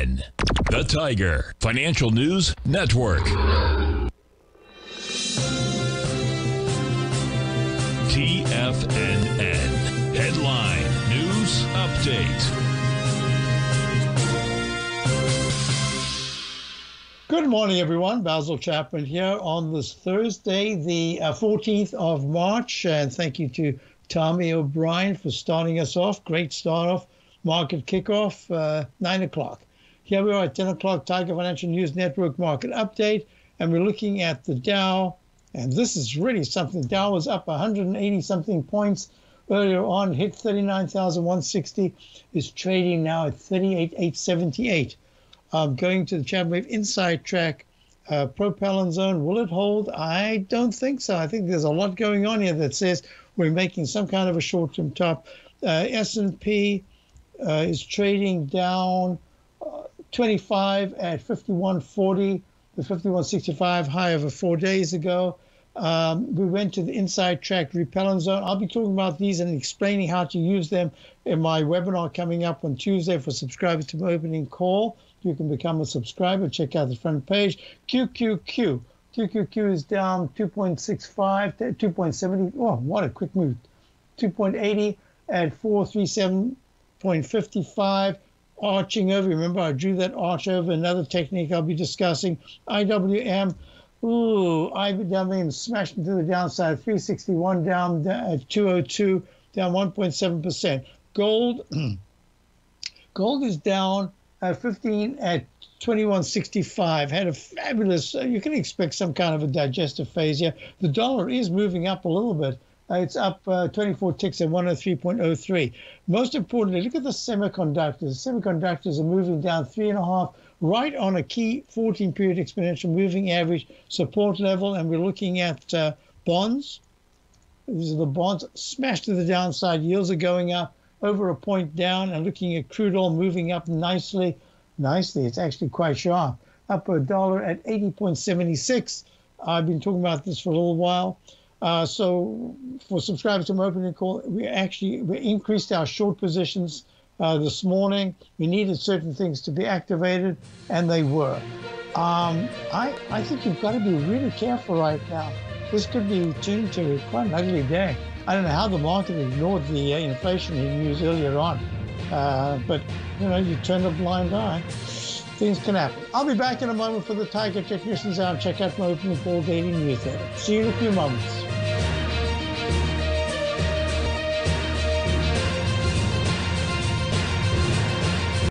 The Tiger Financial News Network. TFNN. Headline News Update. Good morning, everyone. Basil Chapman here on this Thursday, the uh, 14th of March. And thank you to Tommy O'Brien for starting us off. Great start off. Market kickoff, uh, 9 o'clock. Here we are at 10 o'clock, Tiger Financial News Network market update. And we're looking at the Dow and this is really something. Dow was up 180 something points earlier on, hit 39,160, is trading now at 38,878. Um, going to the Chartwave Inside Track uh, Propellant Zone, will it hold? I don't think so. I think there's a lot going on here that says we're making some kind of a short-term top. Uh, S&P uh, is trading down 25 at 5140 the 5165 high over four days ago. Um, we went to the inside track repellent zone. I'll be talking about these and explaining how to use them in my webinar coming up on Tuesday for subscribers to my opening call. You can become a subscriber. Check out the front page. QQQ. QQQ is down 2.65, 2.70. Oh, what a quick move. 2.80 at 437.55 arching over. Remember, I drew that arch over. Another technique I'll be discussing. IWM. Ooh, IWM smashed into the downside. 361 down at 202, down 1.7%. Gold. gold is down at 15 at 2165 had a fabulous uh, you can expect some kind of a digestive phase here the dollar is moving up a little bit uh, it's up uh, 24 ticks at 103.03. Most importantly, look at the semiconductors. The Semiconductors are moving down three and a half, right on a key 14 period exponential moving average support level. And we're looking at uh, bonds. These are the bonds smashed to the downside. Yields are going up over a point down and looking at crude oil moving up nicely. Nicely, it's actually quite sharp. Up a dollar at 80.76. I've been talking about this for a little while. Uh, so for subscribers to opening call, we actually we increased our short positions uh, this morning. We needed certain things to be activated, and they were. Um, I, I think you've got to be really careful right now. This could be tuned to quite an ugly day. I don't know how the market ignored the uh, inflation news earlier on, uh, but you know you turn a blind eye. Things can happen. I'll be back in a moment for the Tiger Technicians Hour. Check out my opening call daily newsletter. See you in a few moments.